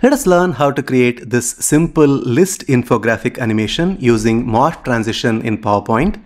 Let us learn how to create this simple list infographic animation using morph transition in PowerPoint.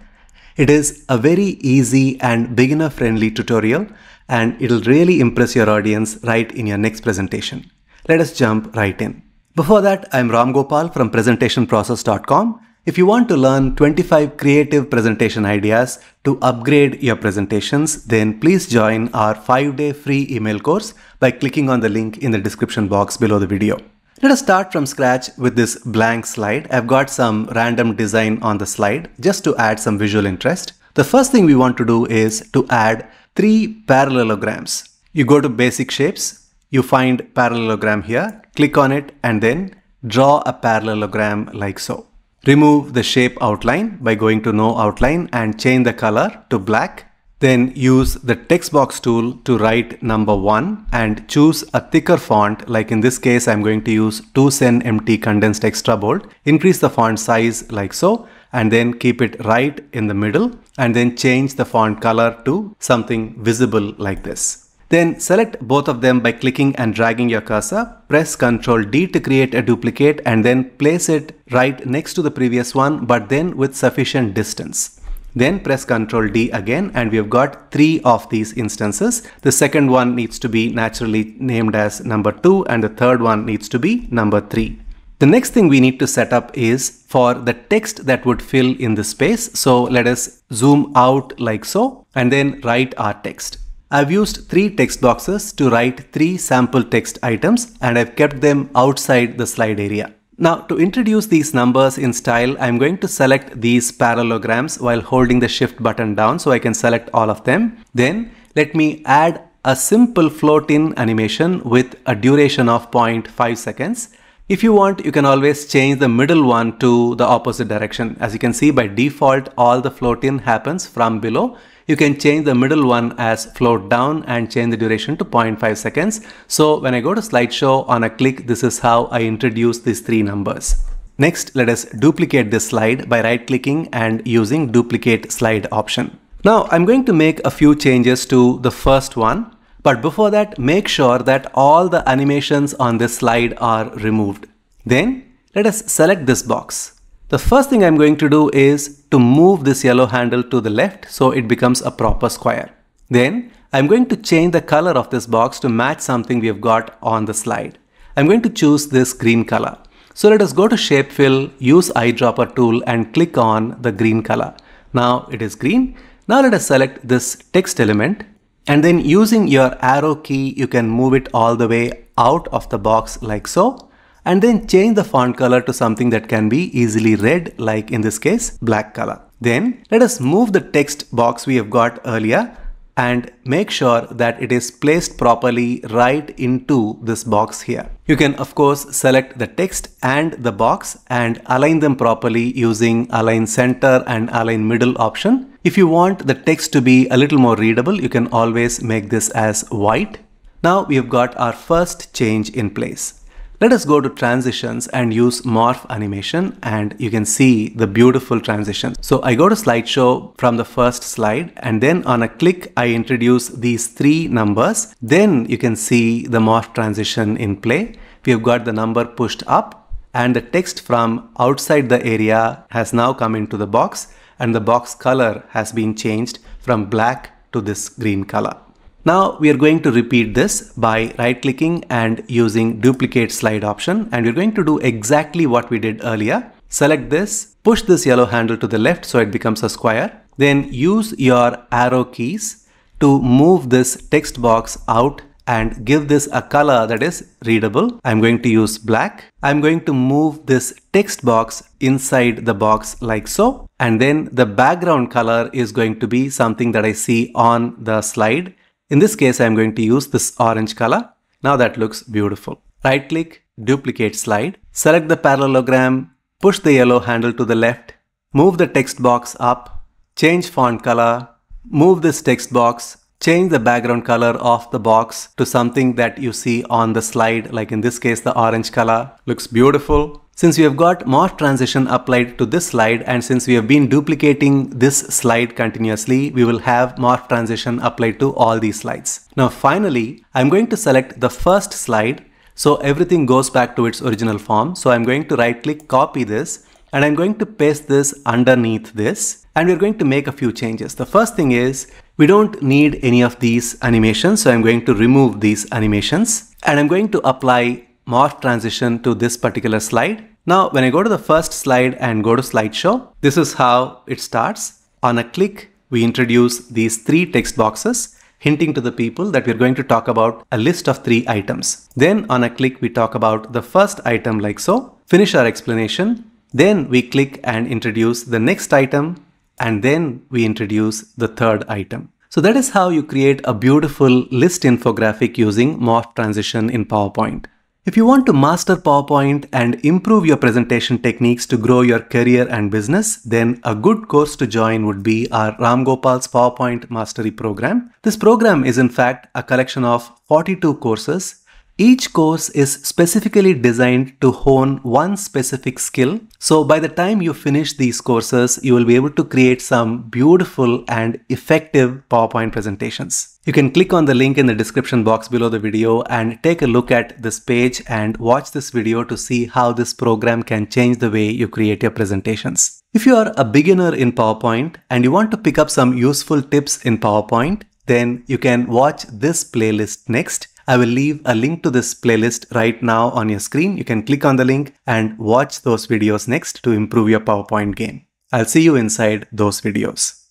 It is a very easy and beginner friendly tutorial and it'll really impress your audience right in your next presentation. Let us jump right in. Before that, I'm Ram Gopal from presentationprocess.com if you want to learn 25 creative presentation ideas to upgrade your presentations, then please join our 5-day free email course by clicking on the link in the description box below the video. Let us start from scratch with this blank slide. I've got some random design on the slide just to add some visual interest. The first thing we want to do is to add three parallelograms. You go to basic shapes, you find parallelogram here, click on it and then draw a parallelogram like so. Remove the shape outline by going to no outline and change the color to black. Then use the text box tool to write number one and choose a thicker font. Like in this case, I'm going to use Tw Cen MT condensed extra bold. Increase the font size like so and then keep it right in the middle and then change the font color to something visible like this. Then select both of them by clicking and dragging your cursor. Press Ctrl D to create a duplicate and then place it right next to the previous one but then with sufficient distance. Then press Ctrl D again and we have got three of these instances. The second one needs to be naturally named as number 2 and the third one needs to be number 3. The next thing we need to set up is for the text that would fill in the space. So let us zoom out like so and then write our text. I've used three text boxes to write three sample text items and I've kept them outside the slide area. Now to introduce these numbers in style, I'm going to select these parallelograms while holding the shift button down so I can select all of them. Then let me add a simple float in animation with a duration of 0.5 seconds. If you want, you can always change the middle one to the opposite direction. As you can see by default, all the float in happens from below you can change the middle one as float down and change the duration to 0.5 seconds. So when I go to slideshow on a click, this is how I introduce these three numbers. Next, let us duplicate this slide by right clicking and using duplicate slide option. Now I'm going to make a few changes to the first one. But before that, make sure that all the animations on this slide are removed. Then let us select this box. The first thing I'm going to do is to move this yellow handle to the left so it becomes a proper square. Then I'm going to change the color of this box to match something we have got on the slide. I'm going to choose this green color. So let us go to shape fill, use eyedropper tool and click on the green color. Now it is green. Now let us select this text element and then using your arrow key you can move it all the way out of the box like so and then change the font color to something that can be easily read like in this case black color. Then let us move the text box we have got earlier and make sure that it is placed properly right into this box here. You can of course select the text and the box and align them properly using align center and align middle option. If you want the text to be a little more readable, you can always make this as white. Now we have got our first change in place. Let us go to transitions and use morph animation and you can see the beautiful transition. So I go to slideshow from the first slide and then on a click I introduce these three numbers. Then you can see the morph transition in play. We have got the number pushed up and the text from outside the area has now come into the box and the box color has been changed from black to this green color. Now we are going to repeat this by right clicking and using duplicate slide option and we're going to do exactly what we did earlier. Select this, push this yellow handle to the left so it becomes a square. Then use your arrow keys to move this text box out and give this a color that is readable. I'm going to use black. I'm going to move this text box inside the box like so. And then the background color is going to be something that I see on the slide. In this case, I'm going to use this orange color. Now that looks beautiful. Right click, duplicate slide, select the parallelogram, push the yellow handle to the left, move the text box up, change font color, move this text box, change the background color of the box to something that you see on the slide, like in this case, the orange color. Looks beautiful. Since we have got morph transition applied to this slide and since we have been duplicating this slide continuously, we will have morph transition applied to all these slides. Now finally, I'm going to select the first slide So everything goes back to its original form. So I'm going to right click, copy this, and I'm going to paste this underneath this. And we're going to make a few changes. The first thing is we don't need any of these animations. So I'm going to remove these animations and I'm going to apply morph transition to this particular slide. Now, when I go to the first slide and go to slideshow, this is how it starts. On a click, we introduce these three text boxes hinting to the people that we're going to talk about a list of three items. Then on a click, we talk about the first item like so, finish our explanation. Then we click and introduce the next item and then we introduce the third item. So that is how you create a beautiful list infographic using morph transition in PowerPoint. If you want to master PowerPoint and improve your presentation techniques to grow your career and business, then a good course to join would be our Ram Gopal's PowerPoint Mastery Program. This program is in fact a collection of 42 courses each course is specifically designed to hone one specific skill. So by the time you finish these courses, you will be able to create some beautiful and effective PowerPoint presentations. You can click on the link in the description box below the video and take a look at this page and watch this video to see how this program can change the way you create your presentations. If you are a beginner in PowerPoint and you want to pick up some useful tips in PowerPoint, then you can watch this playlist next I will leave a link to this playlist right now on your screen. You can click on the link and watch those videos next to improve your PowerPoint game. I'll see you inside those videos.